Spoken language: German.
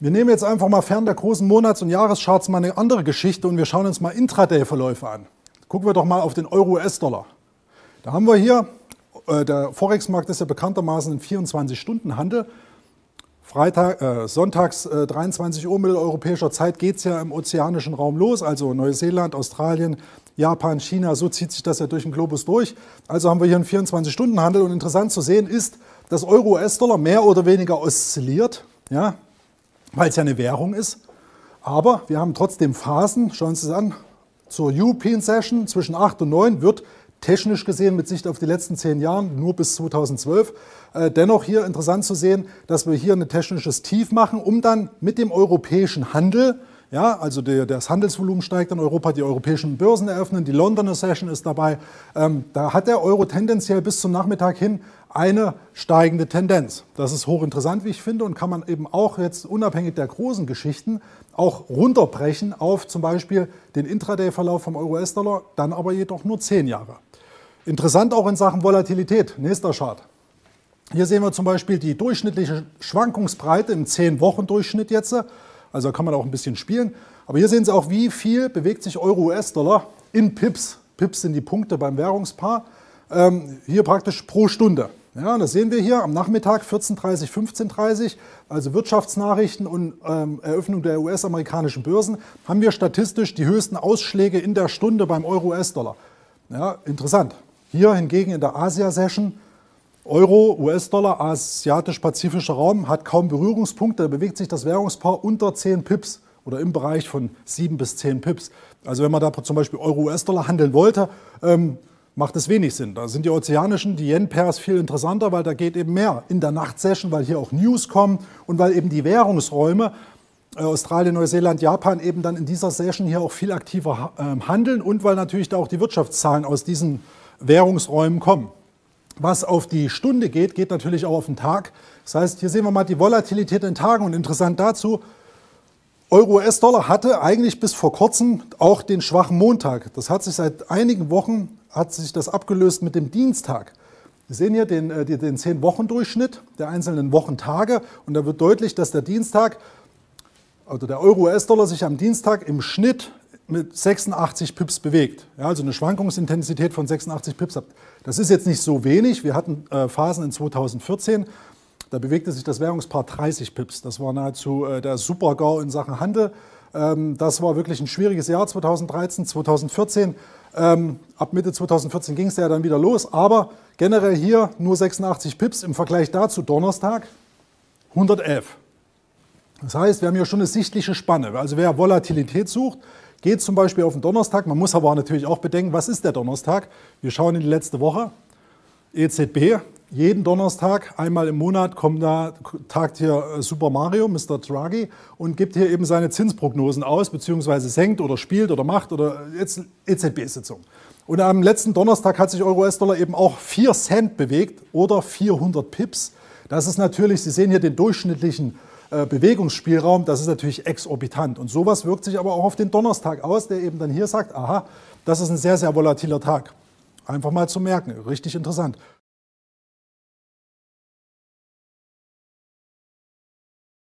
Wir nehmen jetzt einfach mal fern der großen Monats- und Jahrescharts mal eine andere Geschichte und wir schauen uns mal Intraday-Verläufe an. Gucken wir doch mal auf den Euro-US-Dollar. Da haben wir hier, äh, der Forex-Markt ist ja bekanntermaßen ein 24-Stunden-Handel. Freitag, äh, sonntags äh, 23 Uhr mitteleuropäischer Zeit geht es ja im ozeanischen Raum los, also Neuseeland, Australien, Japan, China, so zieht sich das ja durch den Globus durch. Also haben wir hier einen 24-Stunden-Handel und interessant zu sehen ist, dass Euro-US-Dollar mehr oder weniger oszilliert. Ja, weil es ja eine Währung ist. Aber wir haben trotzdem Phasen, schauen Sie es an, zur European Session zwischen 8 und 9 wird technisch gesehen mit Sicht auf die letzten zehn Jahre nur bis 2012. Äh, dennoch hier interessant zu sehen, dass wir hier ein technisches Tief machen, um dann mit dem europäischen Handel ja, also der, das Handelsvolumen steigt in Europa, die europäischen Börsen eröffnen, die Londoner Session ist dabei. Ähm, da hat der Euro tendenziell bis zum Nachmittag hin eine steigende Tendenz. Das ist hochinteressant, wie ich finde, und kann man eben auch jetzt unabhängig der großen Geschichten auch runterbrechen auf zum Beispiel den Intraday-Verlauf vom Euro-US-Dollar, dann aber jedoch nur zehn Jahre. Interessant auch in Sachen Volatilität. Nächster Chart. Hier sehen wir zum Beispiel die durchschnittliche Schwankungsbreite im 10-Wochen-Durchschnitt jetzt. Also da kann man auch ein bisschen spielen. Aber hier sehen Sie auch, wie viel bewegt sich Euro-US-Dollar in Pips. Pips sind die Punkte beim Währungspaar. Ähm, hier praktisch pro Stunde. Ja, das sehen wir hier am Nachmittag 14.30, 15.30 also Wirtschaftsnachrichten und ähm, Eröffnung der US-amerikanischen Börsen, haben wir statistisch die höchsten Ausschläge in der Stunde beim Euro-US-Dollar. Ja, interessant. Hier hingegen in der Asia-Session Euro, US-Dollar, asiatisch-pazifischer Raum hat kaum Berührungspunkte. Da bewegt sich das Währungspaar unter 10 Pips oder im Bereich von 7 bis 10 Pips. Also wenn man da zum Beispiel Euro, US-Dollar handeln wollte, ähm, macht es wenig Sinn. Da sind die ozeanischen, die Yen-Pairs viel interessanter, weil da geht eben mehr in der Nachtsession, weil hier auch News kommen und weil eben die Währungsräume äh, Australien, Neuseeland, Japan eben dann in dieser Session hier auch viel aktiver äh, handeln und weil natürlich da auch die Wirtschaftszahlen aus diesen Währungsräumen kommen. Was auf die Stunde geht, geht natürlich auch auf den Tag. Das heißt, hier sehen wir mal die Volatilität in Tagen und interessant dazu, Euro-US-Dollar hatte eigentlich bis vor kurzem auch den schwachen Montag. Das hat sich seit einigen Wochen hat sich das abgelöst mit dem Dienstag. Wir sehen hier den, äh, den 10-Wochen-Durchschnitt der einzelnen Wochentage und da wird deutlich, dass der Dienstag, also der Euro-US-Dollar sich am Dienstag im Schnitt mit 86 Pips bewegt. Ja, also eine Schwankungsintensität von 86 Pips. Das ist jetzt nicht so wenig. Wir hatten äh, Phasen in 2014, da bewegte sich das Währungspaar 30 Pips. Das war nahezu äh, der Super-GAU in Sachen Handel. Ähm, das war wirklich ein schwieriges Jahr 2013, 2014. Ähm, ab Mitte 2014 ging es ja dann wieder los. Aber generell hier nur 86 Pips im Vergleich dazu Donnerstag 111. Das heißt, wir haben hier schon eine sichtliche Spanne. Also wer Volatilität sucht, geht zum Beispiel auf den Donnerstag. Man muss aber natürlich auch bedenken, was ist der Donnerstag? Wir schauen in die letzte Woche. EZB, jeden Donnerstag, einmal im Monat, kommt da, tagt hier äh, Super Mario, Mr. Draghi, und gibt hier eben seine Zinsprognosen aus, beziehungsweise senkt oder spielt oder macht oder jetzt EZB-Sitzung. Und am letzten Donnerstag hat sich Euro-US-Dollar eben auch 4 Cent bewegt oder 400 Pips. Das ist natürlich, Sie sehen hier den durchschnittlichen äh, Bewegungsspielraum, das ist natürlich exorbitant. Und sowas wirkt sich aber auch auf den Donnerstag aus, der eben dann hier sagt, aha, das ist ein sehr, sehr volatiler Tag. Einfach mal zu merken, richtig interessant.